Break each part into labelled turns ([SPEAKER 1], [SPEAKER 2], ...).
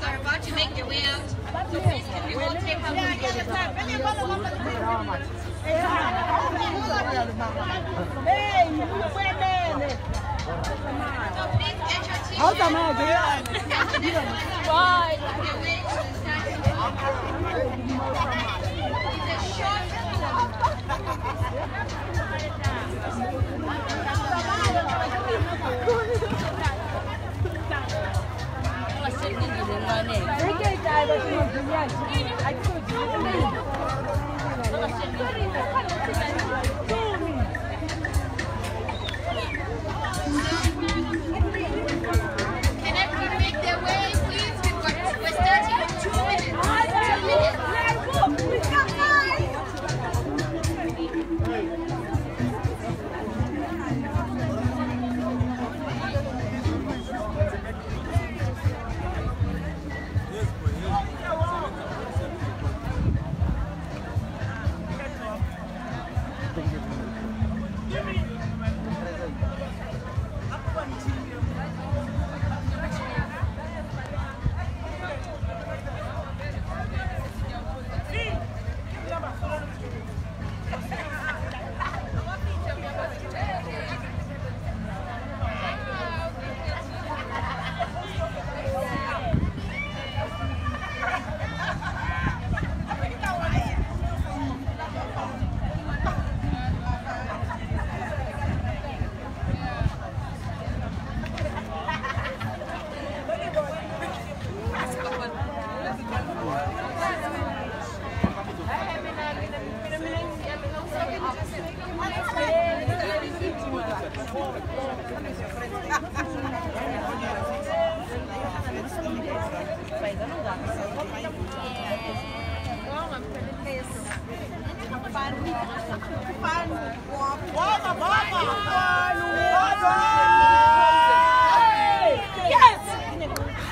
[SPEAKER 1] guys are about to make their way out. So please can we all take our So please get your t-shirt.
[SPEAKER 2] How's that man
[SPEAKER 1] Bye. 가시면 그냥 아직도 지금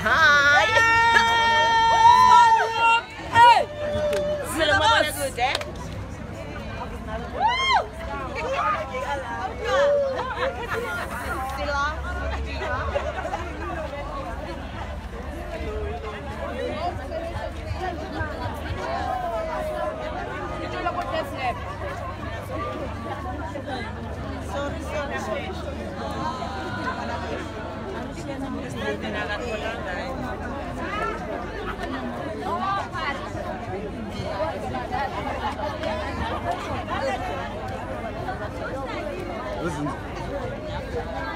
[SPEAKER 1] Hi! Yes! Hey! Zilama?
[SPEAKER 3] Listen.